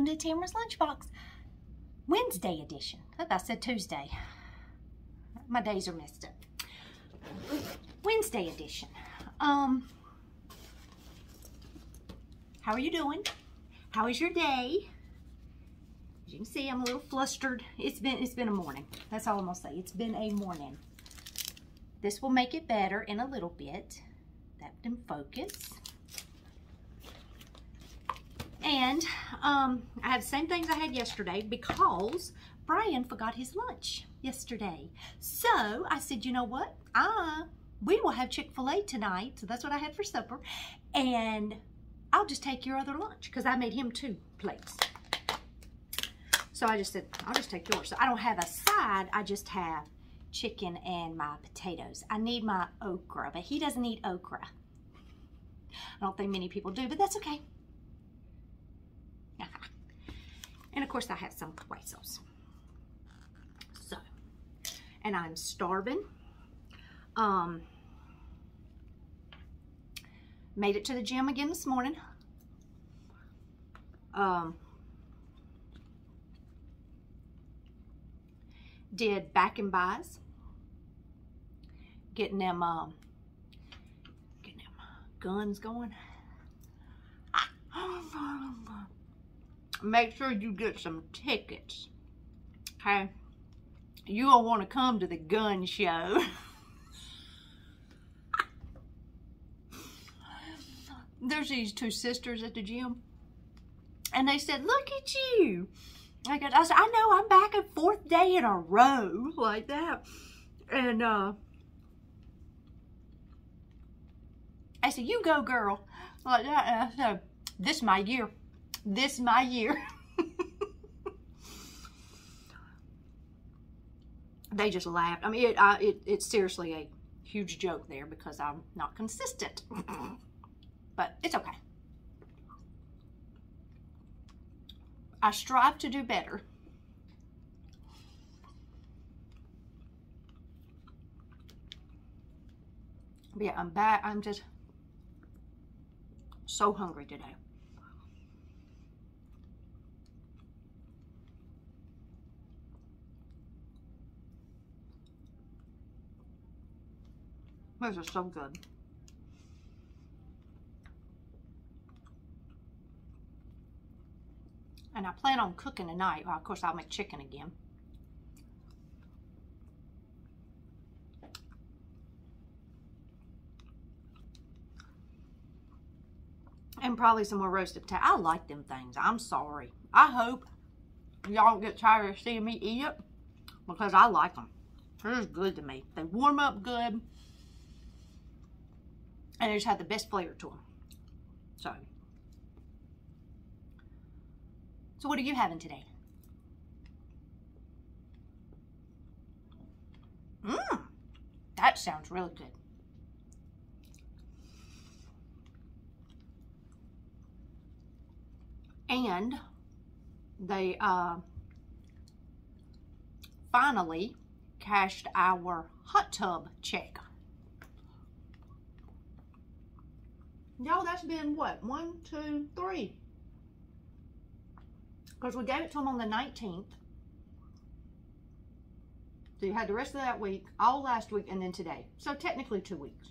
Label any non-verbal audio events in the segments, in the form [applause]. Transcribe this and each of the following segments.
welcome to Tamara's Lunchbox. Wednesday edition. I thought I said Tuesday. My days are messed up. Wednesday edition. Um, how are you doing? How is your day? As you can see, I'm a little flustered. It's been it's been a morning. That's all I'm gonna say. It's been a morning. This will make it better in a little bit. That didn't focus. And um, I have the same things I had yesterday because Brian forgot his lunch yesterday. So I said, you know what? I, we will have Chick-fil-A tonight. So that's what I had for supper. And I'll just take your other lunch because I made him two plates. So I just said, I'll just take yours. So I don't have a side. I just have chicken and my potatoes. I need my okra, but he doesn't eat okra. I don't think many people do, but that's okay. And of course I have some quesos. So, and I'm starving. Um, made it to the gym again this morning. Um, did back and bis. Getting them, um, getting them guns going. [gasps] make sure you get some tickets. Okay? You'll want to come to the gun show. [laughs] There's these two sisters at the gym. And they said, look at you. I, got, I said, I know, I'm back a fourth day in a row [laughs] like that. And uh, I said, you go, girl. Like that. And I said, this is my year this my year. they just laughed. I mean, it, I, it, it's seriously a huge joke there because I'm not consistent. but it's okay. I strive to do better. But yeah, I'm back. I'm just so hungry today. Those are so good. And I plan on cooking tonight. Well, of course, I'll make chicken again. And probably some more roasted potato. I like them things. I'm sorry. I hope y'all get tired of seeing me eat it because I like them. They're just good to me. They warm up good and they just have the best flavor to them. So, so what are you having today? Mmm, that sounds really good. And they uh, finally cashed our hot tub check. Y'all, that's been what? One, two, three. Because we gave it to them on the 19th. So you had the rest of that week, all last week, and then today. So technically two weeks.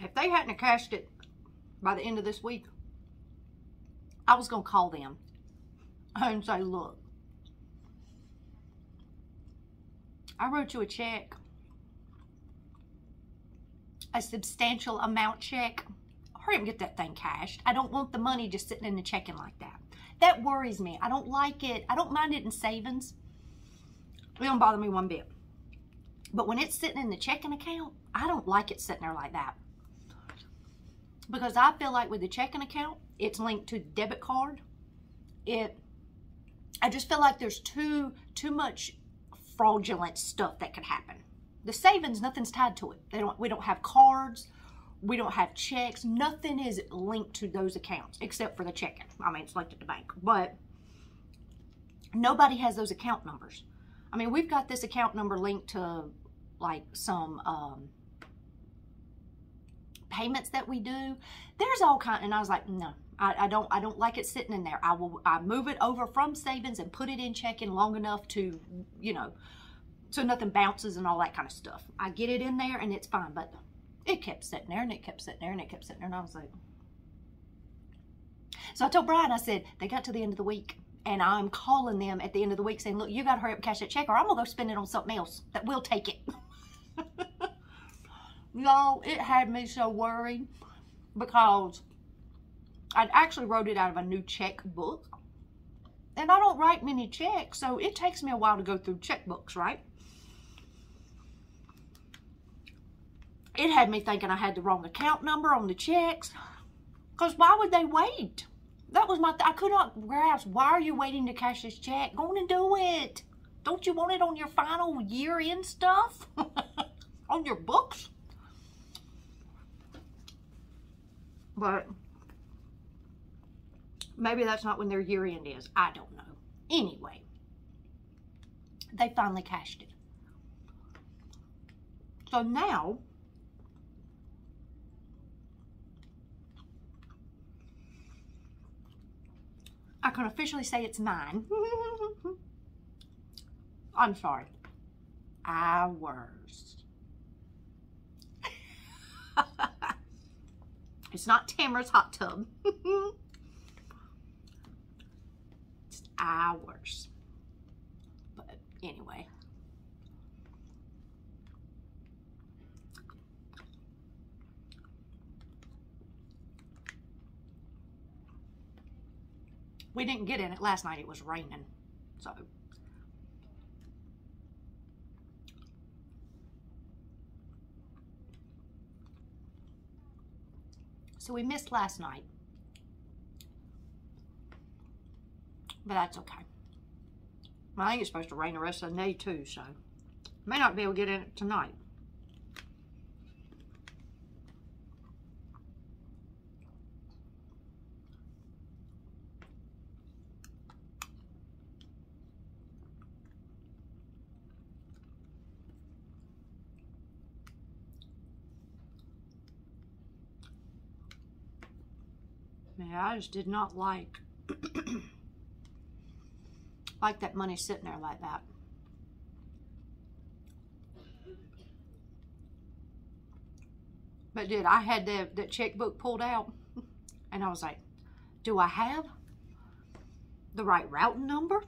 If they hadn't cashed it by the end of this week, I was going to call them and say, look, I wrote you a check. A substantial amount check. Hurry up and get that thing cashed. I don't want the money just sitting in the checking like that. That worries me. I don't like it. I don't mind it in savings. It don't bother me one bit. But when it's sitting in the checking account, I don't like it sitting there like that. Because I feel like with the checking account, it's linked to the debit card. It I just feel like there's too too much fraudulent stuff that could happen. The savings, nothing's tied to it. They don't. We don't have cards. We don't have checks. Nothing is linked to those accounts except for the checking. I mean, it's linked to the bank, but nobody has those account numbers. I mean, we've got this account number linked to like some um, payments that we do. There's all kind, and I was like, no, I, I, don't I don't like it sitting in there. I will I move it over from savings and put it in checking long enough to, you know, so nothing bounces and all that kind of stuff. I get it in there and it's fine, but it kept sitting there and it kept sitting there and it kept sitting there and I was like, so I told Brian, I said, they got to the end of the week and I'm calling them at the end of the week saying, look, you got to hurry up and cash that check or I'm going to go spend it on something else that will take it. [laughs] Y'all, it had me so worried because I actually wrote it out of a new checkbook. And I don't write many checks, so it takes me a while to go through checkbooks, right? It had me thinking I had the wrong account number on the checks. Because why would they wait? That was my, I could not grasp. Why are you waiting to cash this check? Go on and do it. Don't you want it on your final year-end stuff? [laughs] on your books? But maybe that's not when their year end is. I don't know. Anyway, they finally cashed it. So now, I can officially say it's mine. [laughs] I'm sorry. Ours. It's not Tamara's hot tub. [laughs] it's ours. But anyway. We didn't get in it last night. It was raining. So. So we missed last night. But that's okay. I think it's supposed to rain the rest of the day too, so may not be able to get in it tonight. Yeah, I just did not like [clears throat] like that money sitting there like that. But dude, I had the, the checkbook pulled out [laughs] and I was like, do I have the right routing number?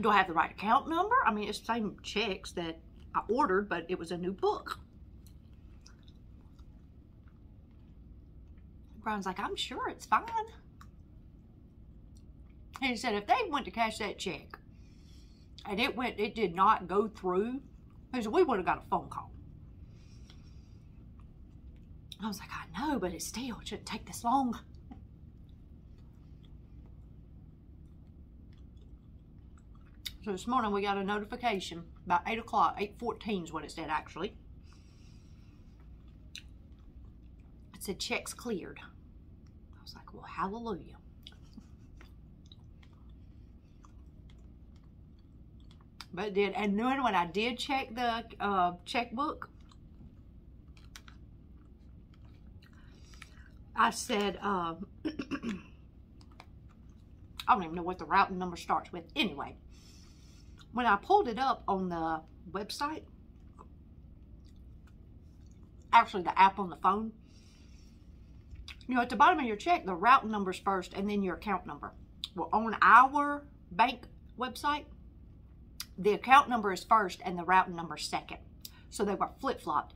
Do I have the right account number? I mean, it's the same checks that I ordered, but it was a new book. Brian's like, I'm sure it's fine. And he said, if they went to cash that check and it went, it did not go through, he said, we would have got a phone call. I was like, I know, but it still shouldn't take this long. So this morning we got a notification about 8 o'clock, 8.14 is what it said actually. It said checks cleared. Was like, well, hallelujah. But did. And then when I did check the uh, checkbook, I said, uh, [clears throat] I don't even know what the routing number starts with. Anyway, when I pulled it up on the website, actually the app on the phone, you know, at the bottom of your check, the routing number's first and then your account number. Well, on our bank website, the account number is first and the routing number second. So they were flip-flopped.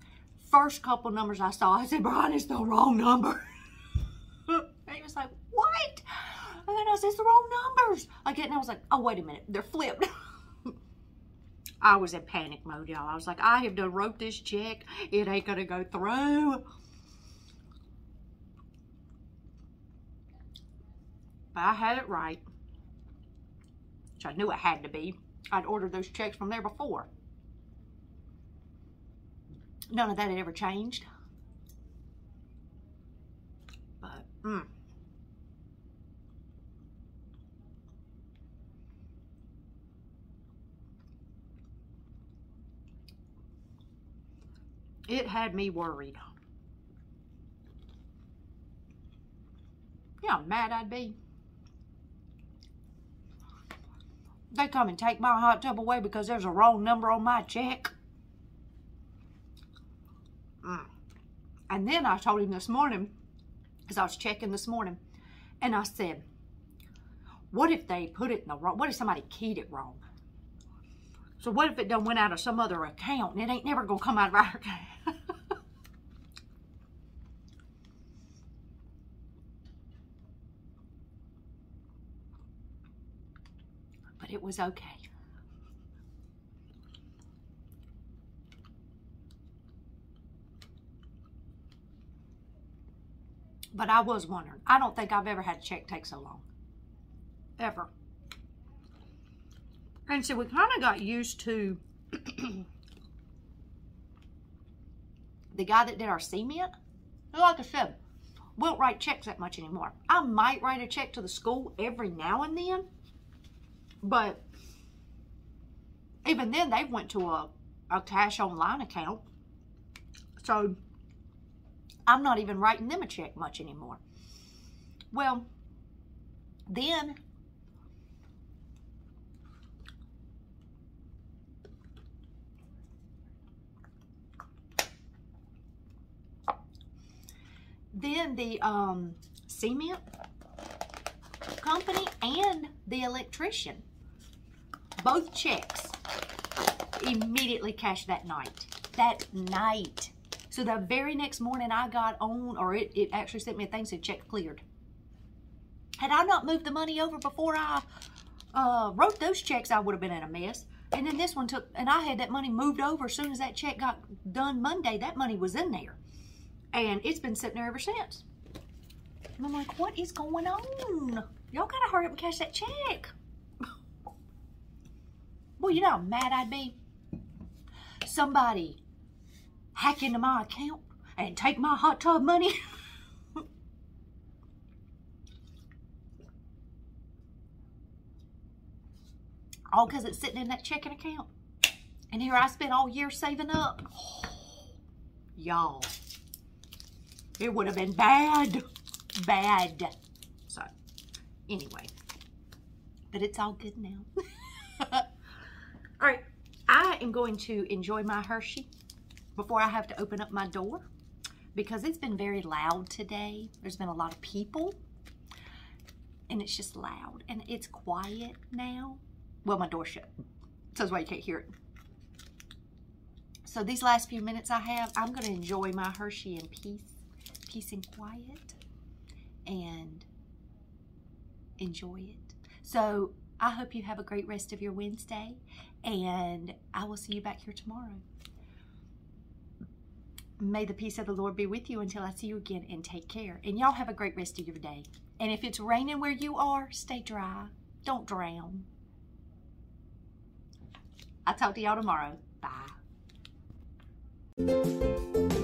First couple numbers I saw, I said, Brian, it's the wrong number. [laughs] he was like, what? And then I said, it's the wrong numbers. And I was like, oh, wait a minute. They're flipped. [laughs] I was in panic mode, y'all. I was like, I have done wrote this check. It ain't to go through. But I had it right. Which I knew it had to be. I'd ordered those checks from there before. None of that had ever changed. But, mm. It had me worried. You know how mad I'd be? They come and take my hot tub away because there's a wrong number on my check. Mm. And then I told him this morning, because I was checking this morning, and I said, what if they put it in the wrong, what if somebody keyed it wrong? So what if it done went out of some other account and it ain't never gonna come out of our [laughs] account? But it was okay. But I was wondering. I don't think I've ever had a check take so long. Ever. And so we kind of got used to [clears throat] the guy that did our cement. Like I said, we don't write checks that much anymore. I might write a check to the school every now and then. But even then, they went to a, a cash online account. So I'm not even writing them a check much anymore. Well, then then the um, cement company and the electrician, both checks, immediately cashed that night. That night. So the very next morning I got on, or it, it actually sent me a thing said check cleared. Had I not moved the money over before I uh, wrote those checks, I would have been in a mess. And then this one took, and I had that money moved over as soon as that check got done Monday. That money was in there. And it's been sitting there ever since. And I'm like, what is going on? Y'all gotta hurry up and cash that check. well, you know how mad I'd be? Somebody hack into my account and take my hot tub money. [laughs] all because it's sitting in that checking account. And here I spent all year saving up. Y'all, it would have been bad, bad. Anyway, but it's all good now. [laughs] all right, I am going to enjoy my Hershey before I have to open up my door because it's been very loud today. There's been a lot of people and it's just loud and it's quiet now. Well, my door shut, so that's why you can't hear it. So these last few minutes I have, I'm going to enjoy my Hershey in peace, peace and quiet, and enjoy it. So I hope you have a great rest of your Wednesday, and I will see you back here tomorrow. May the peace of the Lord be with you until I see you again and take care. And y'all have a great rest of your day. And if it's raining where you are, stay dry. Don't drown. I'll talk to y'all tomorrow. Bye.